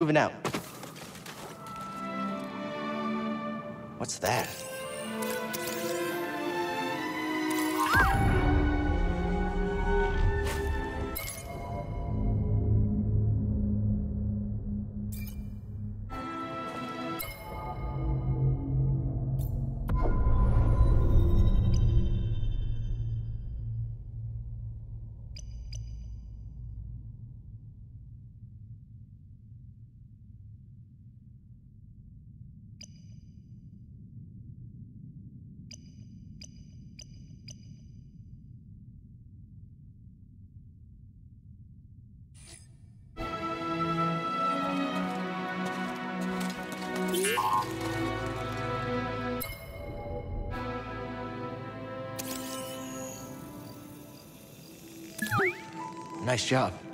Moving out. What's that? Nice job.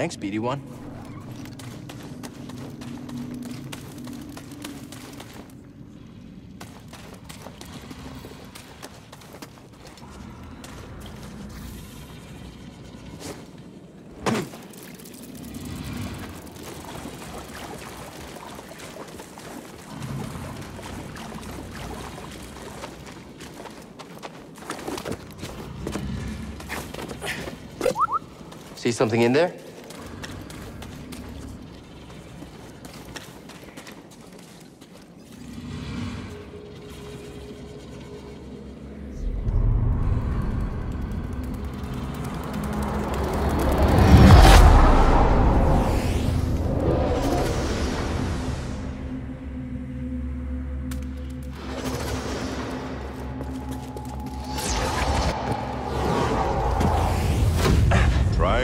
Thanks, BD1. See something in there?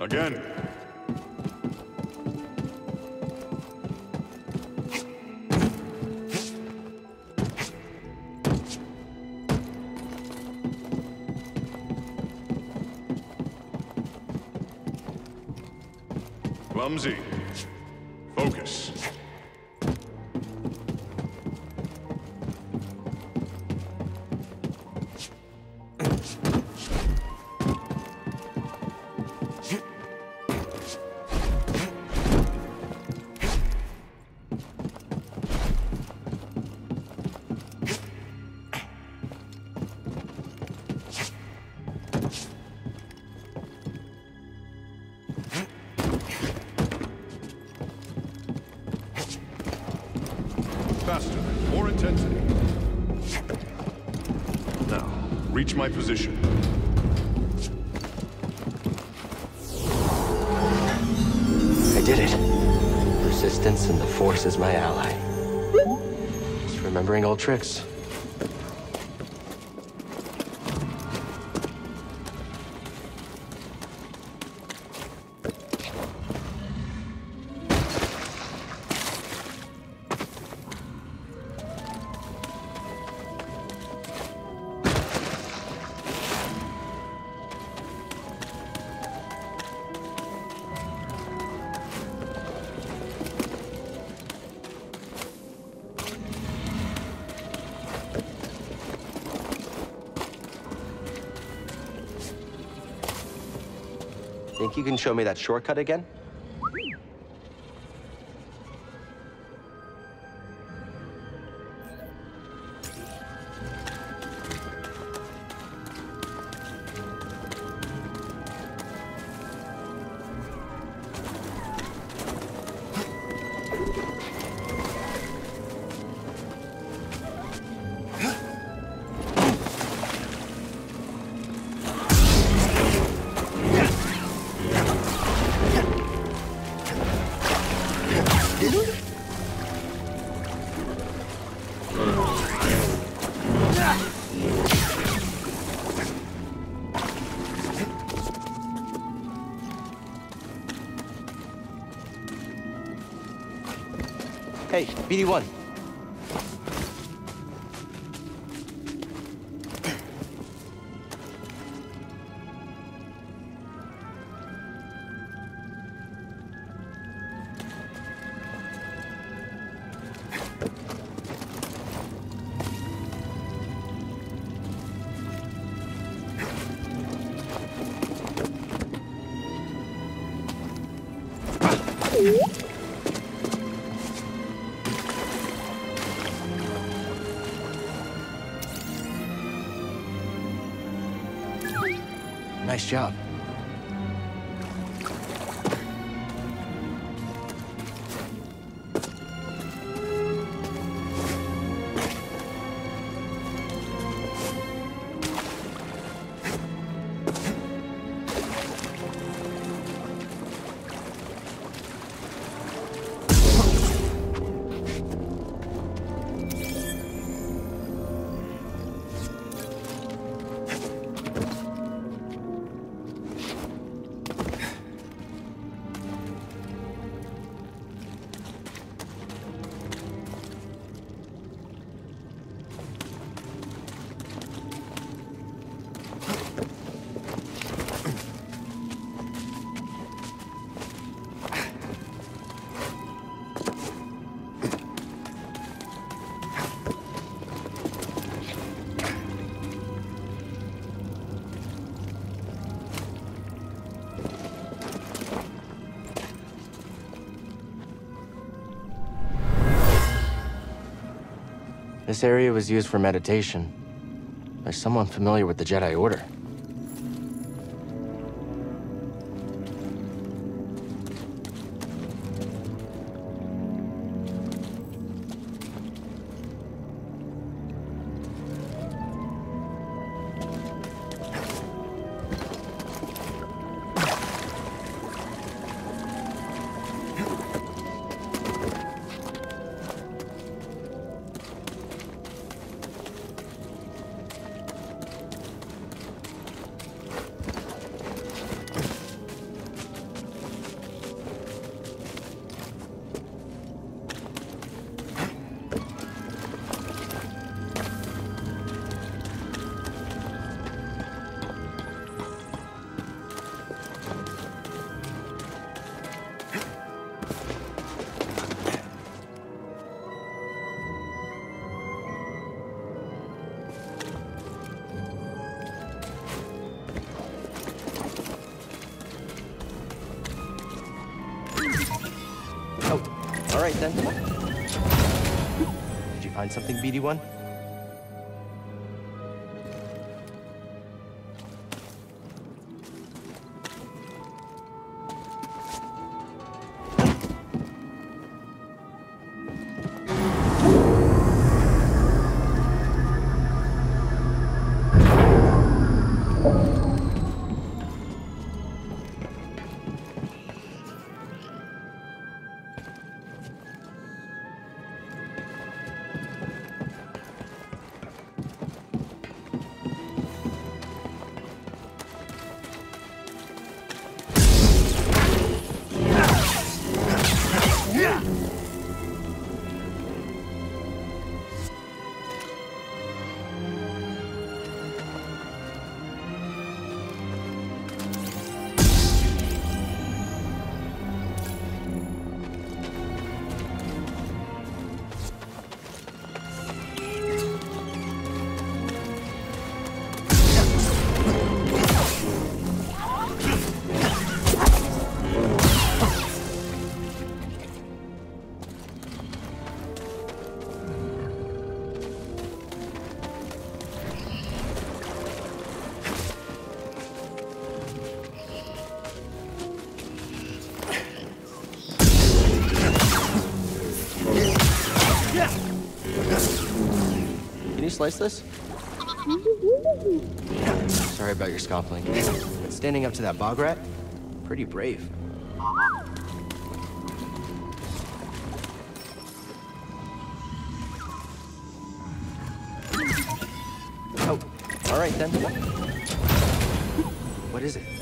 Again. Clumsy. Now, reach my position. I did it. Persistence and the Force is my ally. Just remembering old tricks. Think you can show me that shortcut again? Hey, BD1. This area was used for meditation. There's someone familiar with the Jedi Order. Right, then. Did you find something, BD1? Slice this? Sorry about your scoffling. But standing up to that bog rat, pretty brave. Oh, all right then. What is it?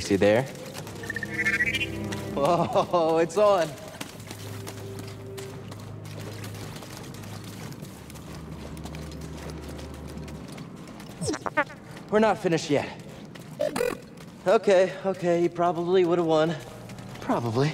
Racy there? Whoa, it's on. We're not finished yet. Okay, okay, he probably would have won. Probably.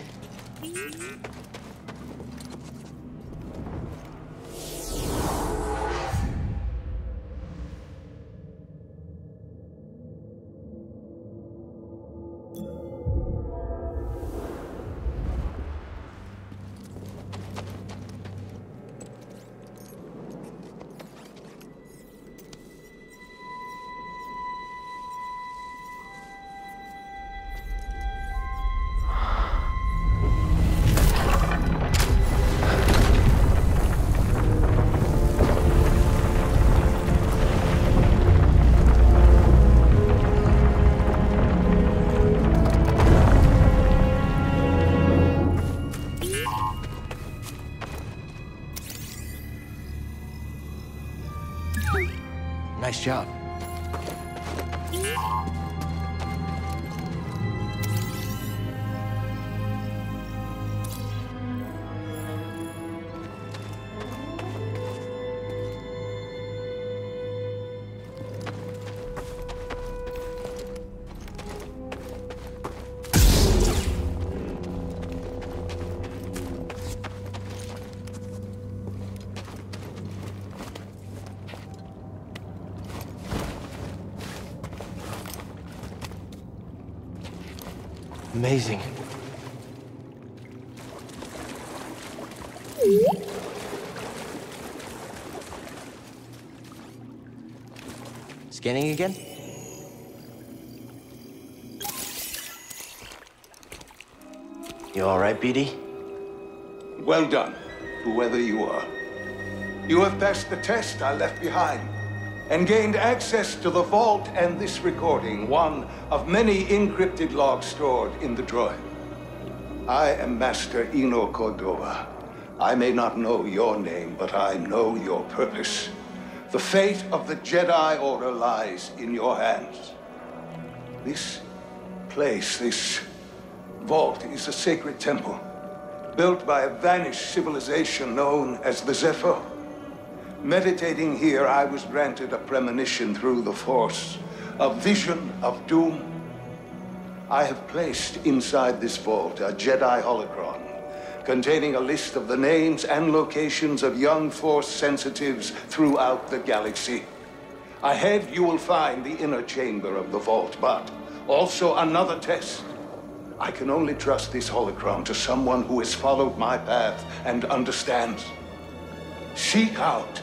Nice job. Amazing. Scanning again? You all right, BD? Well done, whoever you are. You have passed the test I left behind and gained access to the vault and this recording, one of many encrypted logs stored in the droid. I am Master Eno Cordova. I may not know your name, but I know your purpose. The fate of the Jedi Order lies in your hands. This place, this vault, is a sacred temple, built by a vanished civilization known as the Zeffo. Meditating here, I was granted a premonition through the Force, a vision of doom. I have placed inside this vault a Jedi holocron containing a list of the names and locations of young Force sensitives throughout the galaxy. Ahead, you will find the inner chamber of the vault, but also another test. I can only trust this holocron to someone who has followed my path and understands. Seek out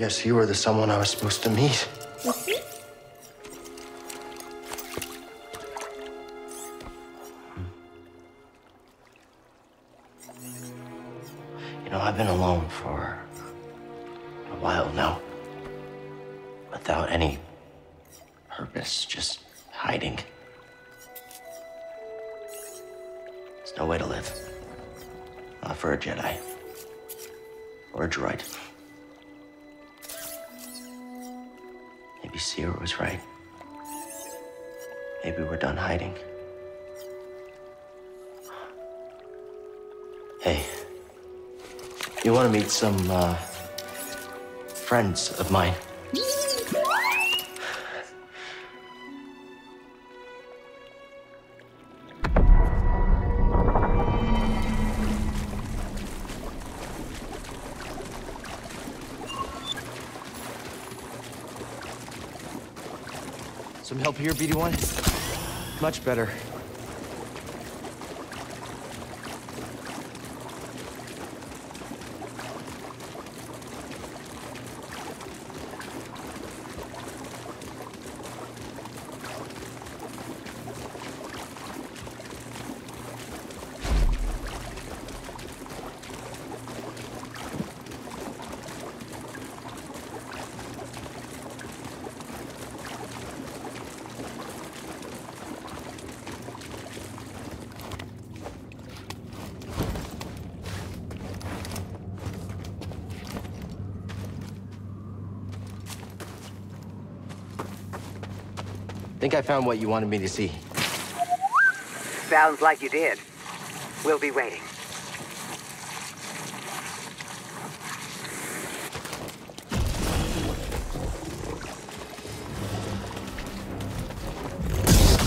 Guess you were the someone I was supposed to meet. Maybe Cere was right. Maybe we're done hiding. Hey, you want to meet some, uh, friends of mine? Here, BD1? Much better. Think I found what you wanted me to see. Sounds like you did. We'll be waiting.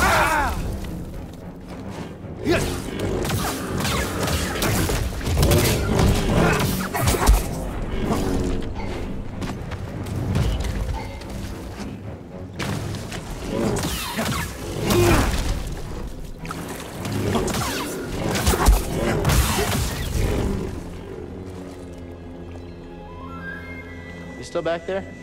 Ah! You still back there?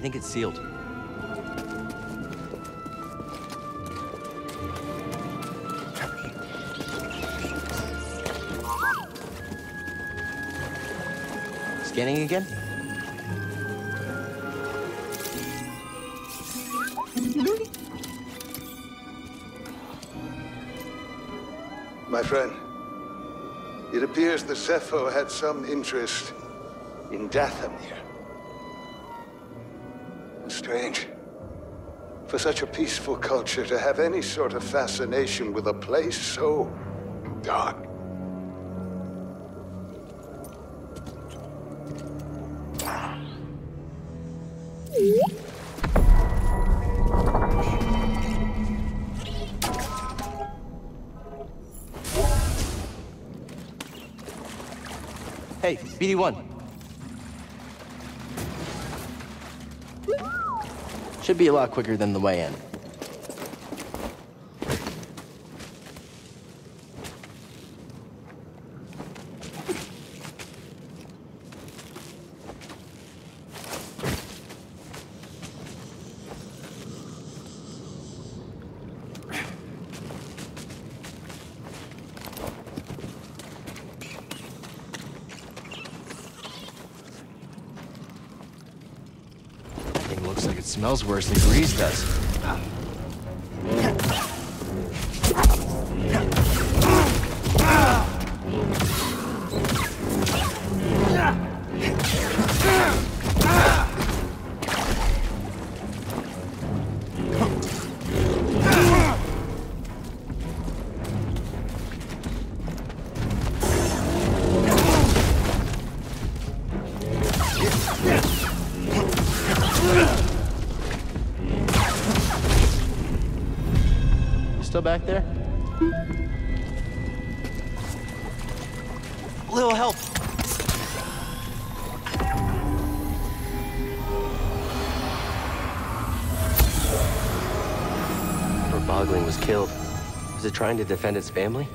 I think it's sealed. Scanning again? My friend, it appears the Zeffo had some interest in Dathomir. For such a peaceful culture to have any sort of fascination with a place so dark. Hey, BD1. Should be a lot quicker than the way in. Looks like it smells worse than Greez does. Still back there? A little help. Lord Bogling was killed. Was it trying to defend its family?